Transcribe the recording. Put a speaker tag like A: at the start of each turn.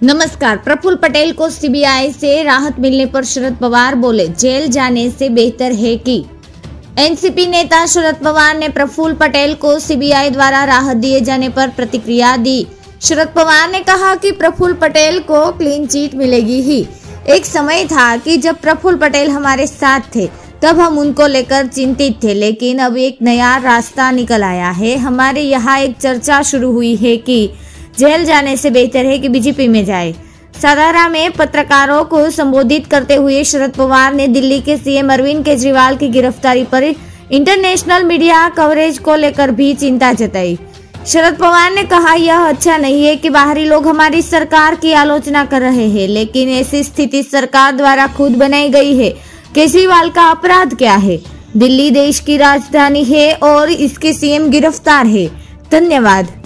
A: नमस्कार। प्रफुल्ल पटेल को सीबीआई से राहत मिलने पर शरद पवार बोले, जेल जाने से बेहतर है कि एनसीपी नेता शरद पवार ने प्रफुल्ल पटेल को सीबीआई द्वारा राहत दिए जाने पर प्रतिक्रिया दी। शरद पवार ने कहा कि प्रफुल्ल पटेल को क्लीन चीट मिलेगी ही। एक समय था कि जब प्रफुल्ल पटेल हमारे साथ थे, तब हम उनको लेकर चिंतित थे, लेकिन अब एक नया रास्ता निकल आया है। हमारे यहाँ एक चर्चा शुरू हुई है कि जेल जाने से बेहतर है कि बीजेपी में जाए। सादारा में पत्रकारों को संबोधित करते हुए शरद पवार ने दिल्ली के सीएम अरविंद केजरीवाल की गिरफ्तारी पर इंटरनेशनल मीडिया कवरेज को लेकर भी चिंता जताई। शरद पवार ने कहा, यह अच्छा नहीं है कि बाहरी लोग हमारी सरकार की आलोचना कर रहे हैं, लेकिन ऐसी स्थिति सरकार द्वारा खुद बनाई गई है। केजरीवाल का अपराध क्या है? दिल्ली देश की राजधानी है और इसके सीएम गिरफ़्तार है। धन्यवाद।